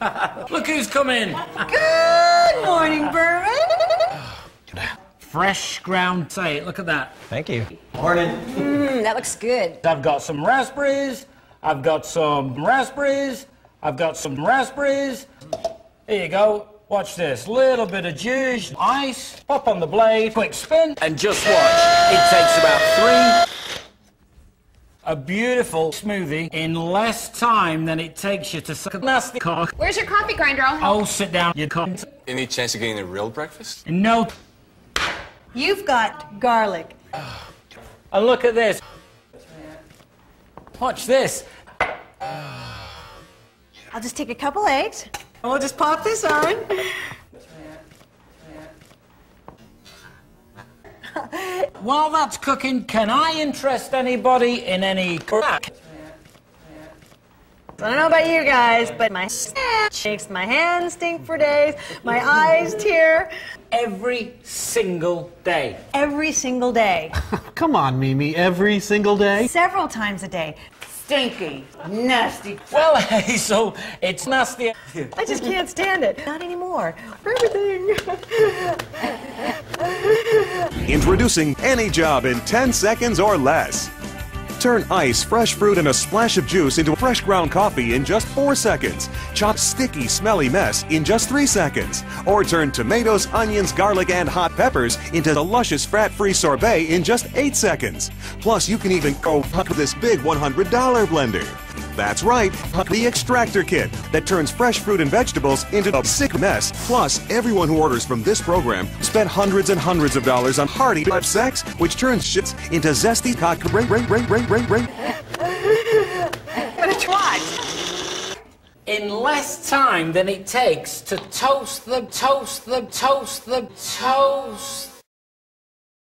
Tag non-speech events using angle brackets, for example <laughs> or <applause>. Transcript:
<laughs> Look who's coming. Good morning, Berman. Fresh ground say Look at that. Thank you. Morning. Mm, that looks good. I've got some raspberries. I've got some raspberries. I've got some raspberries. Here you go. Watch this. Little bit of juice, ice, pop on the blade, quick spin, and just watch. It takes about three. A beautiful smoothie in less time than it takes you to suck a nasty cock. Where's your coffee grinder? I'll help. Oh, sit down, you cunt. Any chance of getting a real breakfast? No. You've got garlic. And look at this. Watch this. I'll just take a couple eggs. and We'll just pop this on. While that's cooking, can I interest anybody in any crack? I don't know about you guys, but my shakes, my hands stink for days, my eyes tear Every single day. every single day, <laughs> Come on, Mimi, every single day. several times a day. Stinky, nasty. Well, <laughs> Hazel, it's nasty. I just can't stand it. Not anymore. For Everything. <laughs> Introducing any job in 10 seconds or less. Turn ice, fresh fruit, and a splash of juice into fresh ground coffee in just 4 seconds. Chop sticky, smelly mess in just 3 seconds. Or turn tomatoes, onions, garlic, and hot peppers into the luscious fat-free sorbet in just 8 seconds. Plus, you can even go huck this big $100 blender. That's right, the Extractor Kit that turns fresh fruit and vegetables into a sick mess. Plus, everyone who orders from this program spent hundreds and hundreds of dollars on hearty butt sex, which turns shits into zesty cock. Ray, ray, ray. But it's what? In less time than it takes to toast the, toast the, toast the, toast